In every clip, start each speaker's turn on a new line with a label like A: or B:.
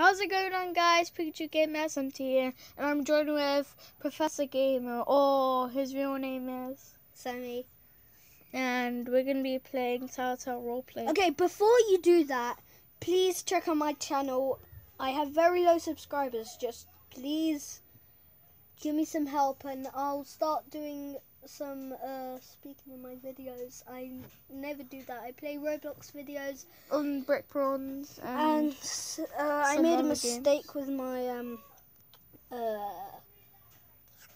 A: How's it going on, guys? PikachuGamerDX here, and I'm joined with Professor Gamer, or his real name is
B: Sammy.
A: And we're gonna be playing Telltale Roleplay.
B: Okay, before you do that, please check out my channel. I have very low subscribers. Just please give me some help, and I'll start doing some uh, speaking in my videos. I never do that. I play Roblox videos,
A: on Brick Bronze,
B: and
A: and
B: uh, I made a mistake with my um uh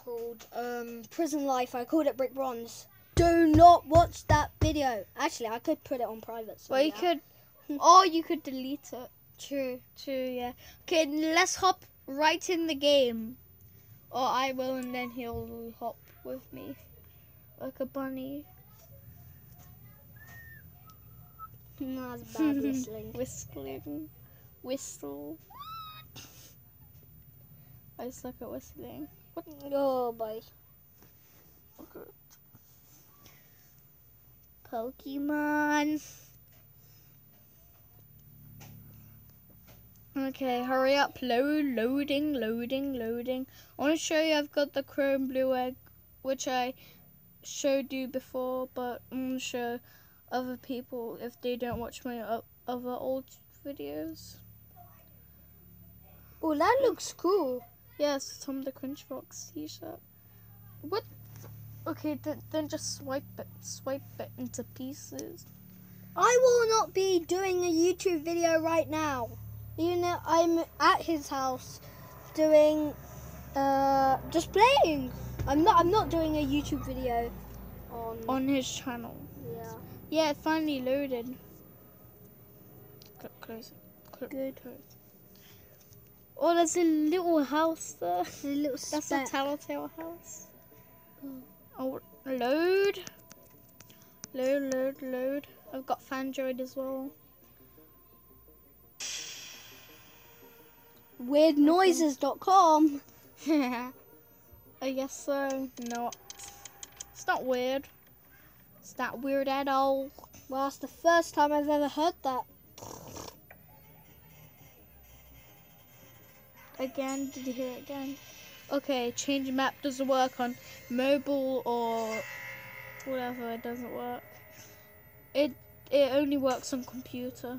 B: called um Prison Life. I called it Brick Bronze. Do not watch that video. Actually, I could put it on private. So
A: well, you
B: yeah.
A: could, or you could delete it.
B: True.
A: True, yeah. Okay, let's hop right in the game, or I will, and then he'll hop with me, like a bunny.
B: No, that's bad whistling.
A: Whistling. Whistle. I suck at whistling. What?
B: Oh boy.
A: Okay. Pokemon. Okay, hurry up. Load, loading, loading, loading. I want to show you I've got the Chrome Blue Egg, which I showed you before, but I'm show other people if they don't watch my other old videos.
B: Oh, that looks cool.
A: Yes, Tom the Cringe Fox t-shirt. What? Okay, th- then just swipe it, swipe it into pieces.
B: I will not be doing a YouTube video right now. You know, I'm at his house doing, uh, just playing. I'm not. I'm not doing a YouTube video on.
A: On his channel.
B: yeah.
A: Yeah, it finally loaded. Cl- Close it. Cl-
B: Good.
A: close. Oh, there's a little house there.
B: A little
A: That's a
B: speck.
A: telltale house.
B: Oh.
A: Oh, load. Load, load, load. I've got Fandroid as well.
B: Weirdnoises.com.
A: I guess so. No, it's not weird. It's not weird at all.
B: Well, that's the first time I've ever heard that.
A: Again, did you hear it again? Okay, change map doesn't work on mobile or whatever. It doesn't work. It it only works on computer.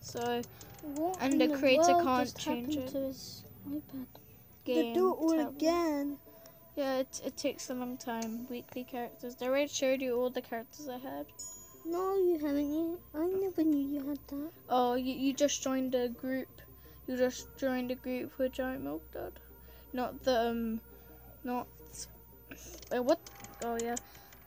A: So
B: What
A: And the creator can't change it.
B: To his iPad?
A: game.
B: They do it all
A: tablet.
B: again.
A: Yeah, it it takes a long time. Weekly characters. I already showed you all the characters I had.
B: No, you haven't yet. I never knew you had that.
A: Oh, you, you just joined a group. You just joined a group with Giant Milk Dud. Not the um, not. Wait, what? Oh yeah,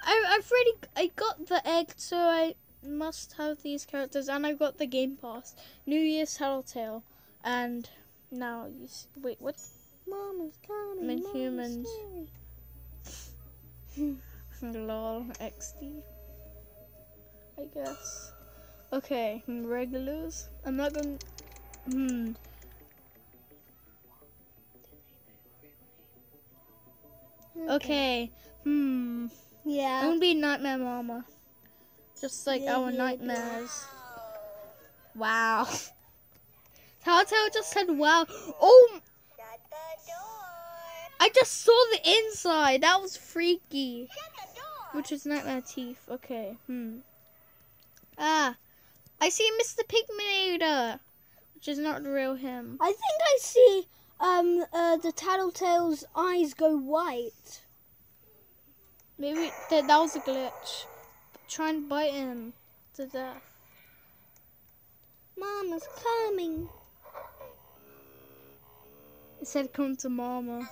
A: I I've already I got the egg, so I must have these characters, and I got the Game Pass. New Year's Telltale, and now you s wait what?
B: Mama's coming.
A: I'm in
B: Mama's
A: humans. Lol, XD. I guess. Okay, regulars. I'm not gonna. Hmm. Okay. Hmm. Yeah. I'm
B: Yeah.
A: gonna be Nightmare Mama. Just like
B: Yeah,
A: our
B: yeah,
A: nightmares. Wow. Telltale just said wow. Oh! I just saw the inside. That was freaky. Which is Nightmare Teeth. Okay. Hmm. Ah. I see Mr. Pigminator. Which is not the real him.
B: I think I see um uh, the Tattletail's eyes go white.
A: Maybe that, that was a glitch. Try and bite him to death.
B: Mama's coming.
A: It said come to mama.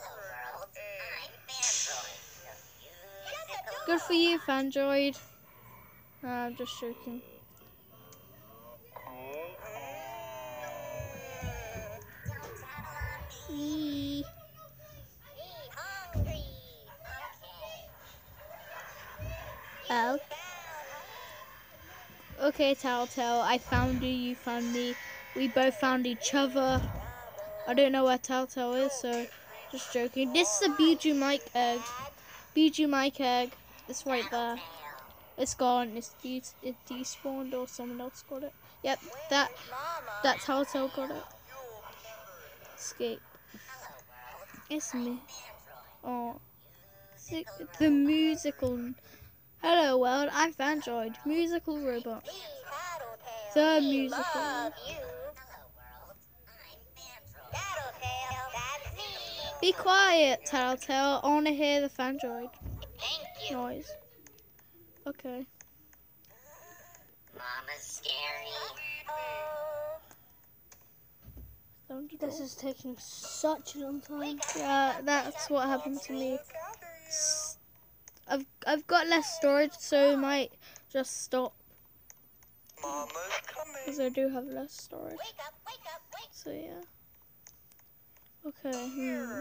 A: Good for you, Fandroid. Nah, I'm just joking. Eee. Okay, Telltale, I found you, you found me. We both found each other. I don't know where Telltale is, so just joking. This is a Bijou Mike egg. Bijou Mike egg. It's right there. It's gone. It's de- it despawned or someone else got it. Yep, that that Telltale got it. Escape. It's me. Oh. The musical. Hello world, I'm Fandroid. Musical robot. The musical. Be quiet, Tattletail. I want to hear the Fandroid noise. Okay.
C: Mama's scary.
B: This is taking such a long time.
A: Yeah, that's what happened to me. I've I've got less storage, so it might just stop because I do have less storage.
C: Wake up, wake up, wake
A: So yeah. Okay. Hmm.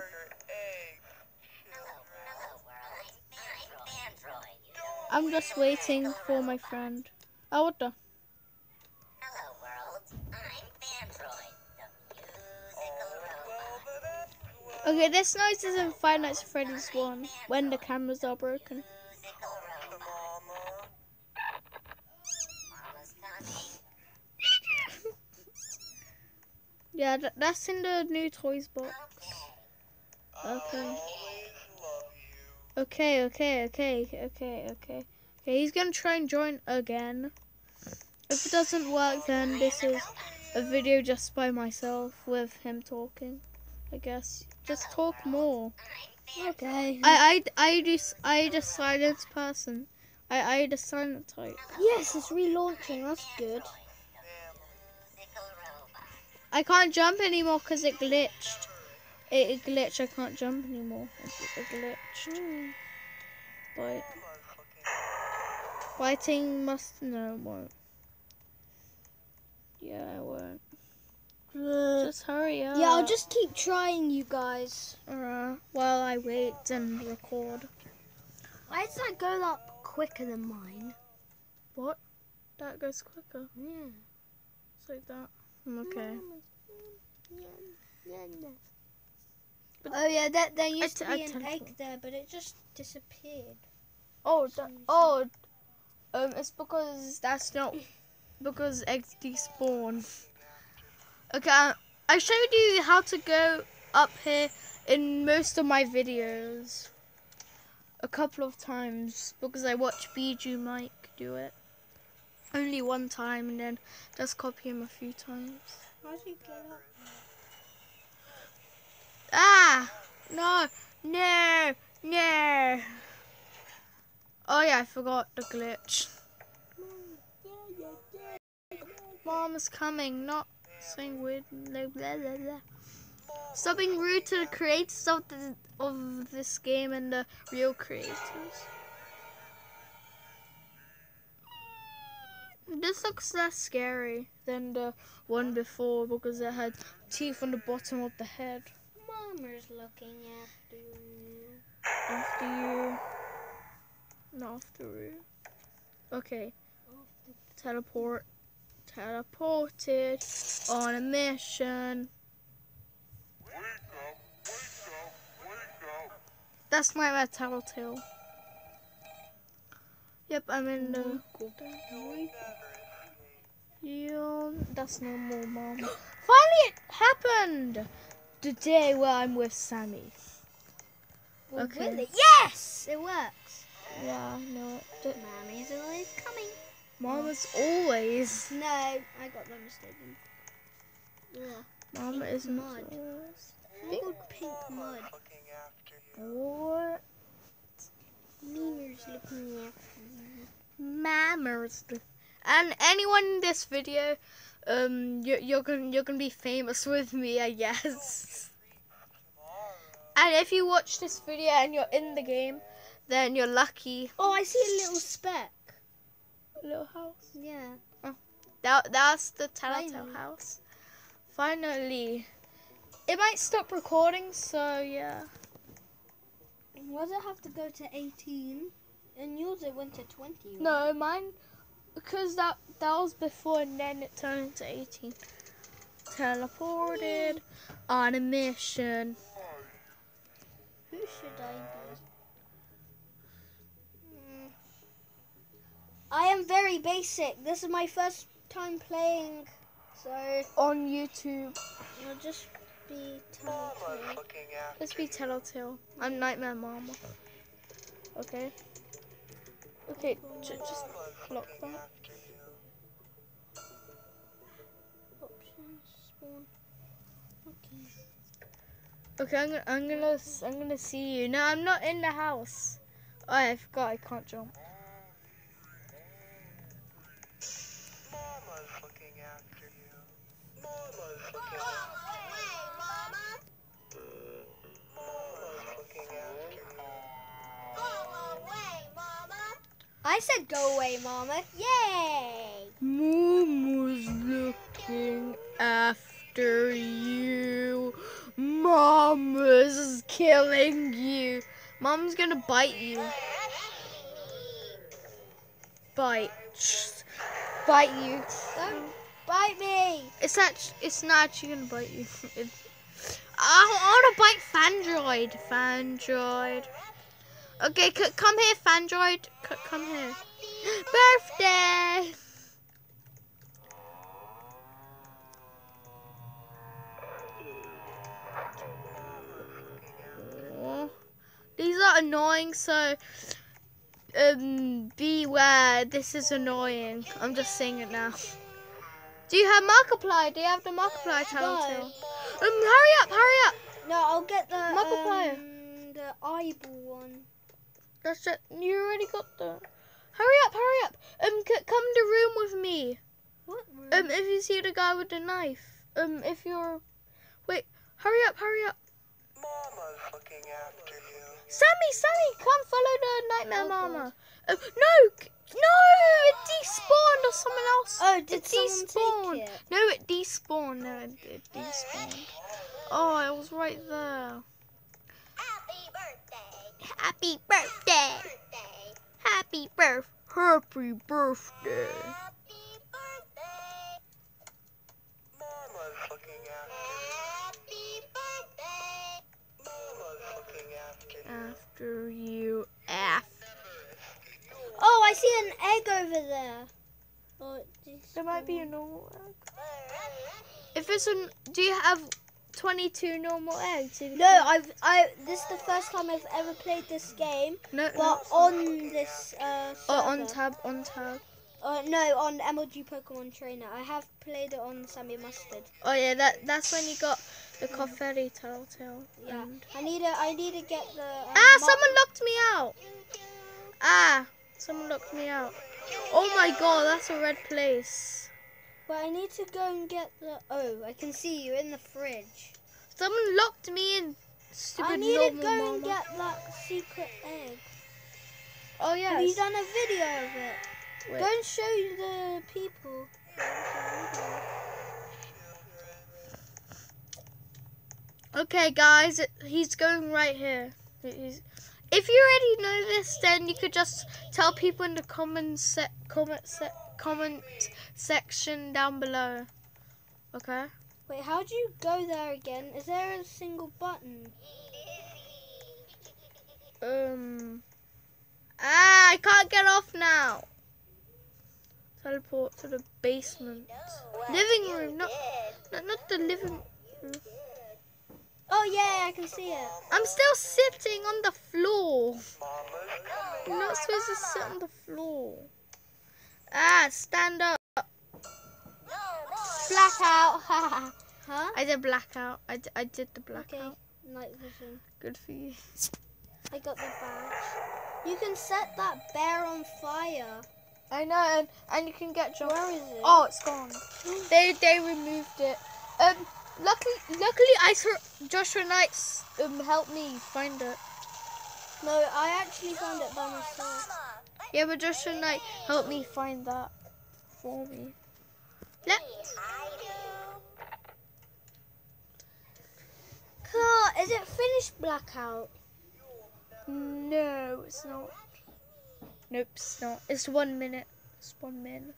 C: I'm
A: just waiting for my friend. Oh, what the? Okay, this noise is in Five Nights at Freddy's 1 when the cameras are broken.
C: Musical robot.
D: Mama.
C: Mama's coming.
A: Yeah, th- that's in the new toys box. Okay.
D: always love you.
A: Okay, okay, okay, okay, okay. Okay, he's gonna try and join again. If it doesn't work, then this is a video just by myself with him talking. I guess. Just talk more.
B: Okay.
A: I, I, I just, I just silence person. I, I just silent type.
B: yes, it's relaunching. That's good.
A: I can't jump anymore because it glitched. It, it glitched. I can't jump anymore. It, it glitched. But
D: Mama's looking.
A: fighting must no it won't. Yeah, it won't. Just hurry up.
B: Yeah, I'll just keep trying, you guys.
A: Uh, while I wait and record.
B: Why does that go up quicker than mine?
A: What? That goes quicker.
B: Yeah.
A: It's like that. Okay.
B: Oh yeah, that there used to be an
A: teleport.
B: egg there, but it just disappeared.
A: Oh, that, oh, um, it's because that's not because eggs despawn. Okay, I, I showed you how to go up here in most of my videos a couple of times because I watched Biju Mike do it. Only one time and then just copy him a few times.
B: How do you get up?
A: Ah! No! No! No! Oh yeah, I forgot the glitch. Mom is coming, not saying weird. Blah, blah, blah, blah. Stop being rude to the creators of, the, of this game and the real creators. This looks less scary than the one before because it had teeth on the bottom of the head.
B: Mama's looking after you.
A: After you. Not after you. Okay. Teleport. Teleported. On a mission.
D: Wake up, wake up, wake up.
A: That's my red tattletail. Yep, I'm in the. Yeah, that's normal, mom. Finally, it happened! The day where I'm with Sammy.
B: Well,
A: Okay.
B: it? Yes, it works.
A: Yeah, no. it.
B: Mommy's always coming.
A: Mama's always.
B: No, I got that mistaken. Yeah,
A: Mama isn't
B: Mud.
A: always.
B: it's pink mud.
D: looking you.
B: Mama's looking you.
A: Mammers. And anyone in this video, um, you're, you're gonna you're gonna be famous with me, I guess. And if you watch this video and you're in the game, then you're lucky.
B: Oh, I see a little speck.
A: A Little house.
B: Yeah.
A: That that's the Telltale
B: Finally.
A: house. Finally. It might stop recording, so yeah.
B: Why does it have to go to 18? And yours it went to 20. right?
A: No, mine because that that was before and then it turned into 18. Teleported on a mission.
B: Who should I be? Mm. I am very basic. This is my first time playing, so
A: On YouTube.
B: I'll just be
D: Mama's
B: Tattletail.
D: looking after
A: Let's be. Tattletail. I'm Nightmare Mama. Okay. Okay, just
D: Mama's
A: lock that.
B: Options, spawn. Okay.
A: Okay, I'm gonna, I'm gonna, I'm gonna see you. No, I'm not in the house. Oh, I forgot I can't jump.
B: I said go away, Mama. Yay!
A: Momo's looking after you. Mama's killing you. Mom's gonna bite you. Bite. Bite you.
B: Don't bite me!
A: It's act- It's not actually gonna bite you. I wanna bite Fandroid. Fandroid. Okay, c- come here, Fandroid. C- come here. Birthday. These are annoying, so um, beware. This is annoying. I'm just saying it now. Do you have Markiplier? Do you have the Markiplier Tattletail? Um, hurry up, hurry up.
B: No, I'll get the
A: Markiplier.
B: um, the eyeball one.
A: That's it. You already got the. Hurry up, hurry up. Um, c- come to room with me.
B: What? room?
A: Um, if you see the guy with the knife. Um, if you're. Wait, hurry up, hurry up.
D: Mama's looking after you.
A: Sammy, Sammy, come follow the Nightmare
B: Oh,
A: Mama. Um, no, no, it despawned or someone else.
B: oh, did
A: it
B: someone
A: despawned.
B: take it?
A: No, it despawned. No, it, it despawned. Oh, it was right there.
C: Happy birthday!
A: Happy birthday.
C: Birthday!
A: Happy birth. Happy birthday.
C: Happy birthday!
D: Mama's looking after
C: Happy birthday!
D: you. Mama's after you.
A: After.
B: Oh, I see an egg over there. Oh,
A: There might be a normal egg. If it's an, do you have twenty-two normal eggs?
B: No, I've I. This is the first time I've ever played this game,
A: no,
B: but
A: no.
B: on this uh.
A: Oh, on tab, on tab.
B: Uh, no, on MLG Pokemon Trainer. I have played it on Sammy Mustard.
A: Oh yeah, that that's when you got the Coffery Tattletail.
B: Yeah, I need to. I need to get the. Um,
A: Ah, someone locked me out. Ah, someone locked me out. Oh my god, that's a red place.
B: But I need to go and get the. Oh, I can see you in the fridge.
A: Someone locked me in. Stupid
B: I need to go
A: mama.
B: and get that secret egg.
A: Oh
B: Have
A: yeah.
B: you done a video of it?
A: Wait.
B: Go and show the people.
A: Okay, guys, he's going right here. He's, if you already know this, then you could just tell people in the comment se- comment se- comment section down below. Okay.
B: Wait, how do you go there again? Is there a single button?
A: Um. Ah, I can't get off now. Teleport to the basement. Living room, not not, not the living.
B: Oh yeah, I can see it.
A: I'm still sitting on the floor. You're not supposed to sit on the floor. Ah, stand up. Blackout.
B: Huh?
A: I did blackout. I, d- I did the
B: Okay.
A: blackout.
B: Night vision.
A: Good for you.
B: I got the badge. You can set that bear on fire.
A: I know, and, and you can get jump.
B: Where is it?
A: Oh, it's gone. They they removed it. Um, luckily, luckily, I saw Joshua Knights um helped me find it.
B: No, I actually found it by myself.
A: Yeah, but Joshua Knight helped me find that for me. Let
B: Car, is it finished blackout?
A: no, it's not. Nope, it's not. It's one minute. It's one minute.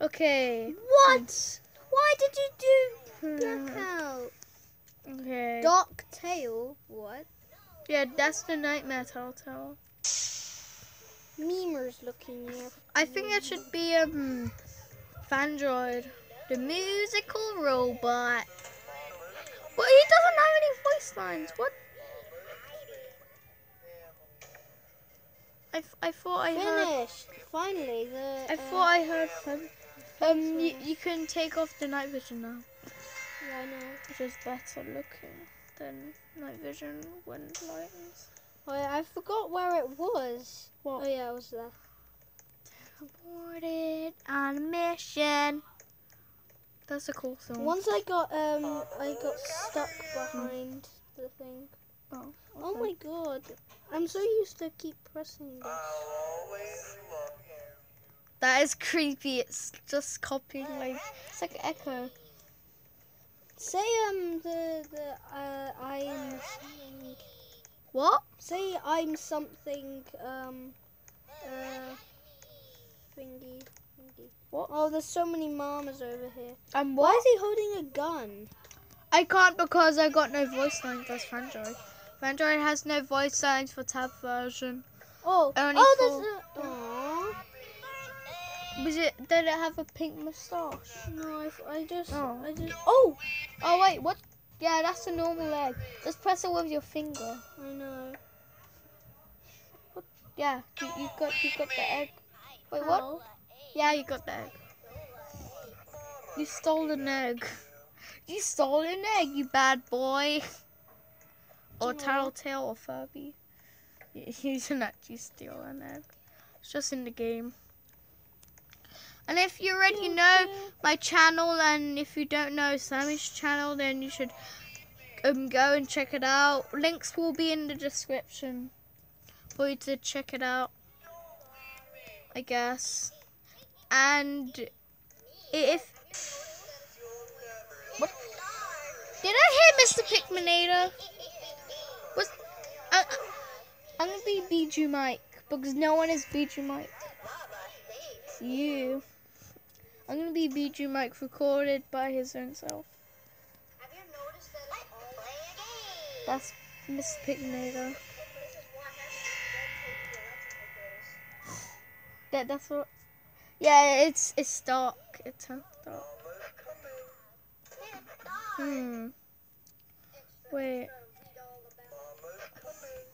A: Okay.
B: What? Why did you do blackout?
A: Okay.
B: Dark tail? What?
A: Yeah, that's the nightmare telltale.
B: Memers looking here.
A: I think it should be um Fandroid, the musical robot. Well, he doesn't have any voice lines. What? I, I thought I heard.
B: Finished. Finally, the.
A: I
B: uh,
A: thought I heard fun. Um, you, you can take off the night vision now,
B: Yeah, I know.
A: which is better looking than night vision when lightens.
B: Oh, yeah, I forgot where it was.
A: What?
B: Oh yeah, it was there.
A: On a mission. That's a cool song.
B: Once I got um, I got stuck behind the thing.
A: Oh,
B: Oh my god, I'm so used to keep pressing this.
D: I'll always love you.
A: That is creepy. It's just copying like it's like echo.
B: Say um the the uh I'm something.
A: What?
B: Say I'm something um uh thingy thingy.
A: What?
B: Oh, there's so many mamas over here.
A: Um,
B: Why is he holding a gun?
A: I can't because I got no voice lines. That's Fandroid. Fandroid has no voice lines for tab version.
B: Oh,
A: Only
B: oh,
A: for-
B: there's a. Aww.
A: Was it? Did it have a pink moustache?
B: No, I, I just,
A: Oh.
B: I just. Oh,
A: Oh wait, what? Yeah, that's a normal egg. Just press it with your finger.
B: I know.
A: Yeah, you, you got you got the egg. Wait, what? Yeah, you got the egg. You stole an egg. You stole an egg, you bad boy. Or tattletale or Furby. You didn't actually steal an egg. It's just in the game. And if you already know my channel and if you don't know Sammy's channel then you should um go and check it out. Links will be in the description for you to check it out. I guess. And if what did I hear Mr. Pikminator? Was I, I'm gonna be Bijou Mike because no one is Bijou Mike. It's you. I'm gonna be Bijou Mike recorded by his own self.
C: Have you noticed that I play a game?
A: That's Mr. Pikminator. That that's what. Yeah, it's it's dark. It's dark. Hmm. Wait.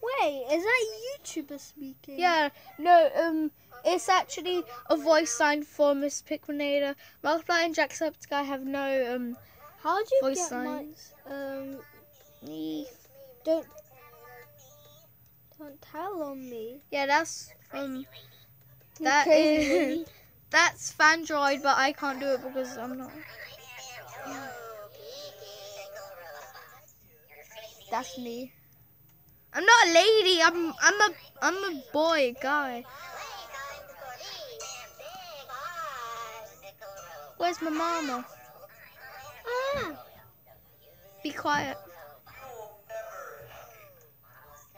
B: Wait, is that YouTuber speaking?
A: Yeah. No. Um. It's actually a voice sign for Miss Pikminator. Markiplier and Jacksepticeye have no um
B: How'd you
A: voice
B: get
A: lines.
B: my um?
A: Nee.
B: Don't don't tell on me.
A: Yeah, that's um. That is. that's Fandroid, but I can't do it because I'm not. That's me. I'm not a lady. I'm I'm a I'm a boy guy. Where's my mama?
B: Ah,
A: Be quiet.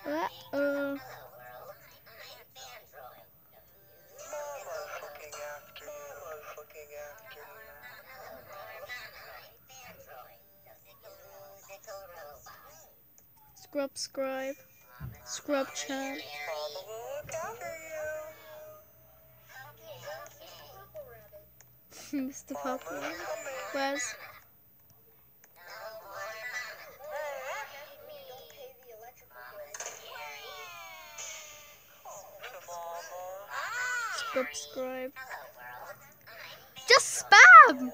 A: Uh, uh, scrub scribe. Scrub chat. Mr. Purple. Where's
D: To Mama.
A: scrub scribe? Just spam!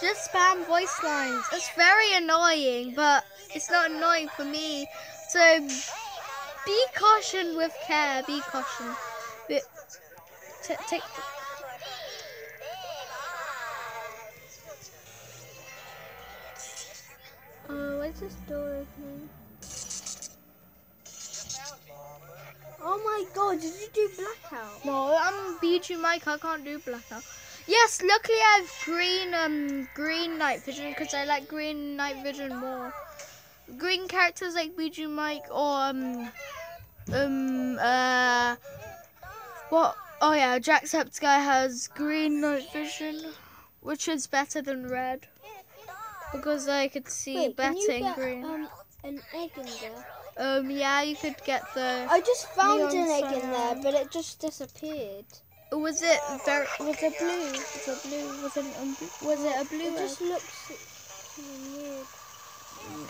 A: Just spam voice lines. It's very annoying, but it's not annoying for me. So be caution with care. Be caution. Be, t- take.
B: oh, what's this door opening? Oh my god, did you do blackout?
A: No, I'm Bijou Mike. I can't do blackout. Yes, luckily I have green um green night vision because I like green night vision more. Green characters like Bijou Mike or um um uh what? Oh yeah, Jacksepticeye has green night vision, which is better than red because I could see
B: Wait,
A: better in green.
B: um an egg in there?
A: Um yeah, you could get the.
B: I just found an egg in there, but it just disappeared.
A: Was it very? Was it blue? Was it blue? Was it um, was it a blue?
B: It
A: egg?
B: just looks weird.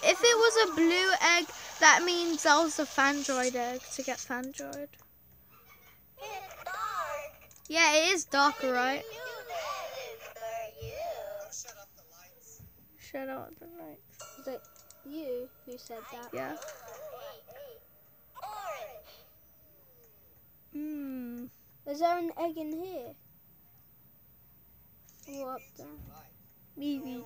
A: If it was a blue egg, that means that was a Fandroid egg to get Fandroid.
C: It's dark.
A: Yeah, it is darker, right?
C: You that is for you.
D: Shut up the lights.
A: Shut up the light.
B: Is it you who said that?
A: Yeah.
C: Orange.
A: Hmm.
B: Is there an egg in here? Or up there?
A: Maybe.